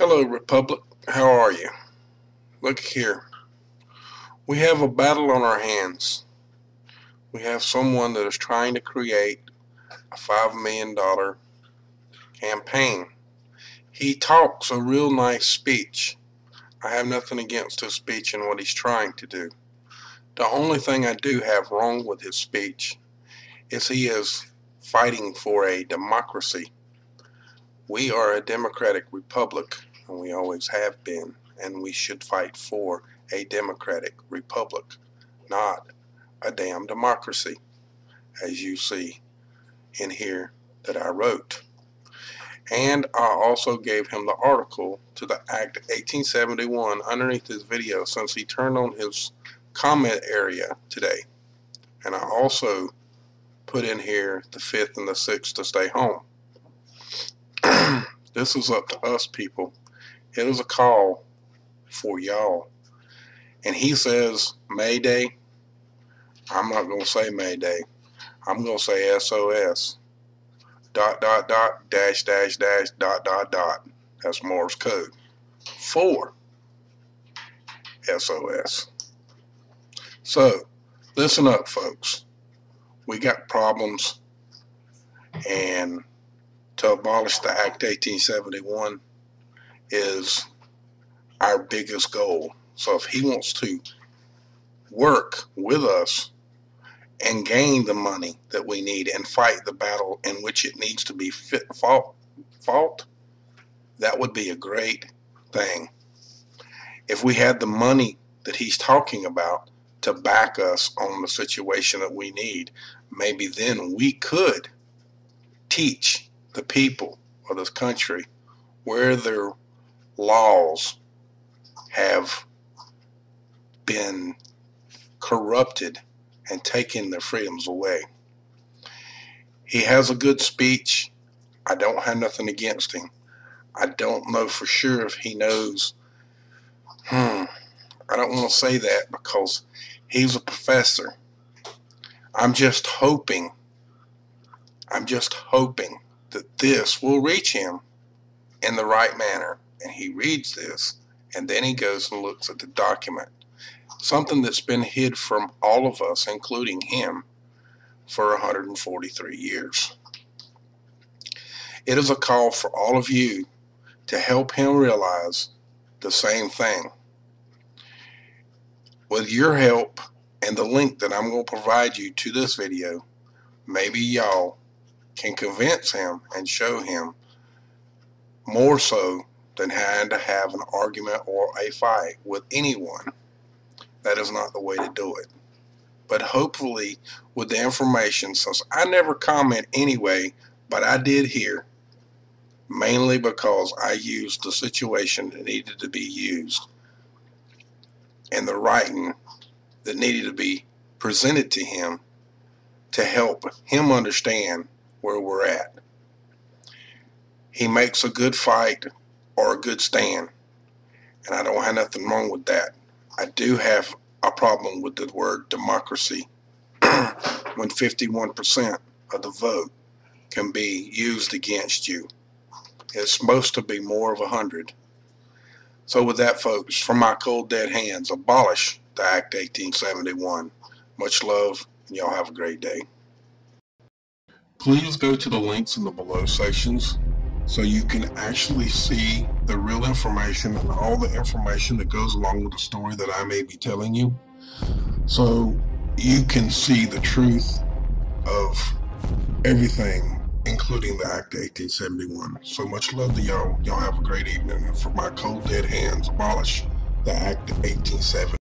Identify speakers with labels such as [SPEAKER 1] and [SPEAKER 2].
[SPEAKER 1] Hello, Republic. How are you? Look here. We have a battle on our hands. We have someone that is trying to create a $5 million campaign. He talks a real nice speech. I have nothing against his speech and what he's trying to do. The only thing I do have wrong with his speech is he is fighting for a democracy. We are a democratic republic, and we always have been, and we should fight for a democratic republic, not a damn democracy, as you see in here that I wrote. And I also gave him the article to the Act 1871 underneath his video since he turned on his comment area today. And I also put in here the 5th and the 6th to stay home. this is up to us people. It is a call for y'all. And he says Mayday. I'm not going to say Mayday. I'm going to say SOS. Dot, dot, dot, dash, dash, dash, dot, dot, dot. That's Morse code. For SOS. So, listen up, folks. We got problems, and to abolish the Act 1871 is our biggest goal. So, if he wants to work with us and gain the money that we need and fight the battle in which it needs to be fit, fought, fought, that would be a great thing. If we had the money that he's talking about to back us on the situation that we need, maybe then we could teach the people of this country where their laws have been corrupted and taking their freedoms away. He has a good speech. I don't have nothing against him. I don't know for sure if he knows. Hmm. I don't want to say that because he's a professor. I'm just hoping, I'm just hoping that this will reach him in the right manner. And he reads this, and then he goes and looks at the document something that's been hid from all of us, including him, for 143 years. It is a call for all of you to help him realize the same thing. With your help and the link that I'm going to provide you to this video, maybe y'all can convince him and show him more so than having to have an argument or a fight with anyone that is not the way to do it. But hopefully, with the information, since I never comment anyway, but I did here, mainly because I used the situation that needed to be used and the writing that needed to be presented to him to help him understand where we're at. He makes a good fight or a good stand, and I don't have nothing wrong with that. I do have a problem with the word democracy when 51% of the vote can be used against you. It's supposed to be more of a hundred. So with that, folks, from my cold dead hands, abolish the Act 1871. Much love, and y'all have a great day. Please go to the links in the below sections so you can actually see the real information and all the information that goes along with the story that I may be telling you. So you can see the truth of everything, including the Act 1871. So much love to y'all. Y'all have a great evening. For my cold dead hands, abolish the Act 1871.